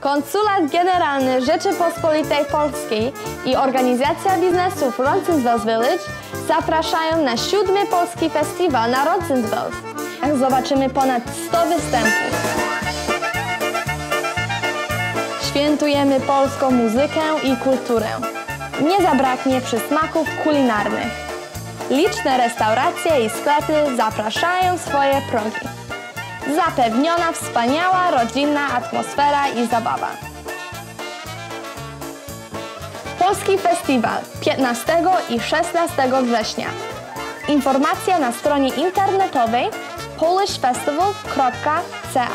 Konsulat Generalny Rzeczypospolitej Polskiej i Organizacja Biznesu Roncesvalles Village zapraszają na siódmy Polski Festiwal na Roncesvalles. Zobaczymy ponad 100 występów. Świętujemy polską muzykę i kulturę. Nie zabraknie przysmaków kulinarnych. Liczne restauracje i sklepy zapraszają swoje progi. Zapewniona wspaniała rodzinna atmosfera i zabawa. Polski Festiwal 15 i 16 września. Informacja na stronie internetowej polishfestival.ca